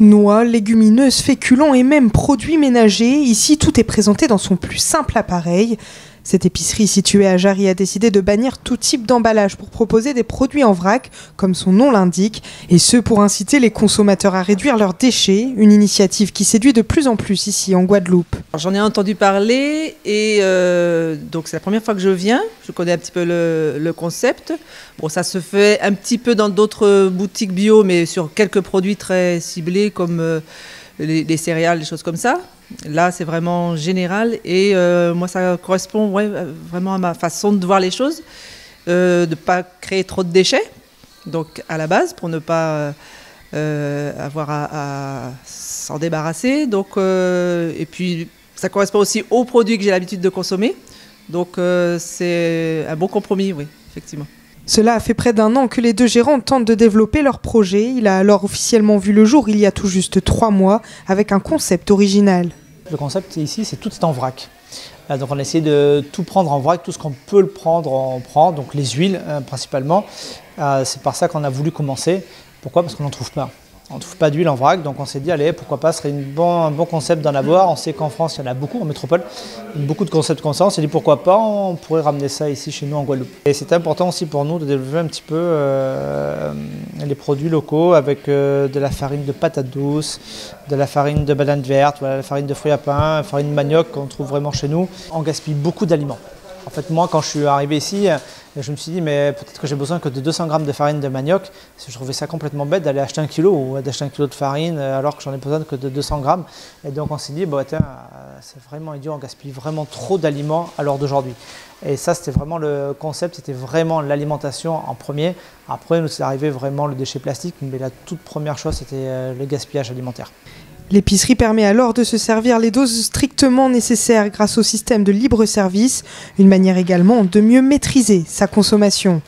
Noix, légumineuses, féculents et même produits ménagers, ici tout est présenté dans son plus simple appareil. Cette épicerie située à Jarry a décidé de bannir tout type d'emballage pour proposer des produits en vrac, comme son nom l'indique, et ce pour inciter les consommateurs à réduire leurs déchets, une initiative qui séduit de plus en plus ici en Guadeloupe. J'en ai entendu parler et euh, donc c'est la première fois que je viens, je connais un petit peu le, concept. Bon, ça se fait un petit peu dans d'autres boutiques bio, mais sur quelques produits très ciblés comme euh, les, céréales, des choses comme ça. Là, c'est vraiment général et euh, moi, ça correspond vraiment à ma façon de voir les choses, euh, de ne pas créer trop de déchets, donc à la base, pour ne pas euh, avoir à, s'en débarrasser. Donc, et puis, ça correspond aussi aux produits que j'ai l'habitude de consommer. Donc, c'est un bon compromis, oui, effectivement. Cela a fait près d'un an que les deux gérants tentent de développer leur projet. Il a alors officiellement vu le jour il y a tout juste trois mois avec un concept original. Le concept ici, c'est tout est en vrac. Euh, donc on a essayé de tout prendre en vrac, tout ce qu'on peut le prendre, on prend, donc les huiles euh, principalement. Euh, c'est par ça qu'on a voulu commencer. Pourquoi? Parce qu'on n'en trouve pas. On ne trouve pas d'huile en vrac, donc on s'est dit, allez, pourquoi pas, ce serait un bon concept d'en avoir. On sait qu'en France, il y en a beaucoup, en métropole, beaucoup de concepts comme ça. On s'est dit, pourquoi pas, on pourrait ramener ça ici chez nous en Guadeloupe. Et c'est important aussi pour nous de développer un petit peu euh, les produits locaux avec euh, de la farine de patates douces, de la farine de banane verte, voilà, la farine de fruits à pain, la farine de manioc qu'on trouve vraiment chez nous. On gaspille beaucoup d'aliments. En fait, moi, quand je suis arrivé ici, je me suis dit, mais peut-être que j'ai besoin que de 200 grammes de farine de manioc. Je trouvais ça complètement bête d'aller acheter un kilo ou d'acheter un kilo de farine euh, alors que j'en ai besoin que de 200 grammes. Et donc, on s'est dit, euh, c'est vraiment idiot, on gaspille vraiment trop d'aliments à l'heure d'aujourd'hui. Et ça, c'était vraiment le concept, c'était vraiment l'alimentation en premier. Après, nous, c'est arrivé vraiment le déchet plastique, mais la toute première chose, c'était euh, le gaspillage alimentaire. L'épicerie permet alors de se servir les doses strictement nécessaires grâce au système de libre service, une manière également de mieux maîtriser sa consommation.